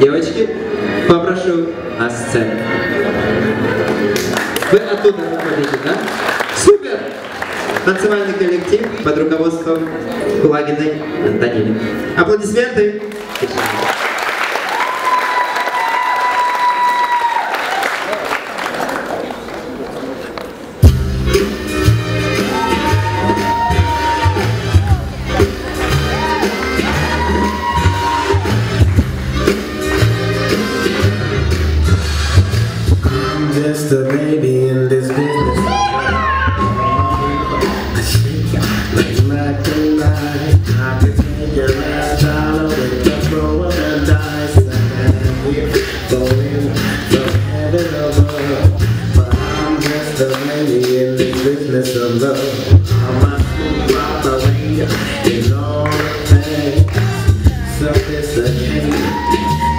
Девочки, попрошу на сцену. Вы оттуда выходите, да? Супер! Танцевальный коллектив под руководством Кулагиной Антонины. Аплодисменты! I'm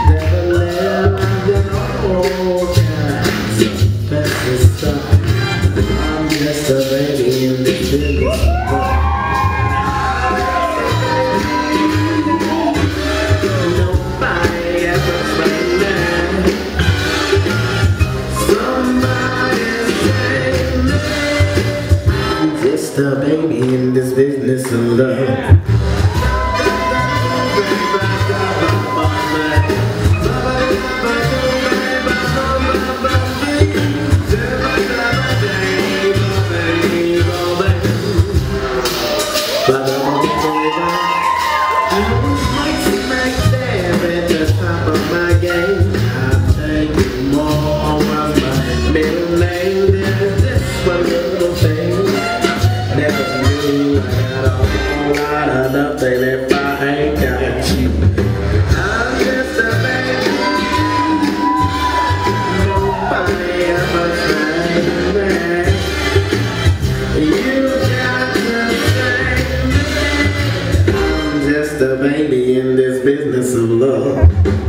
Never let I get baby in this business of love. Never a baby in this business of love.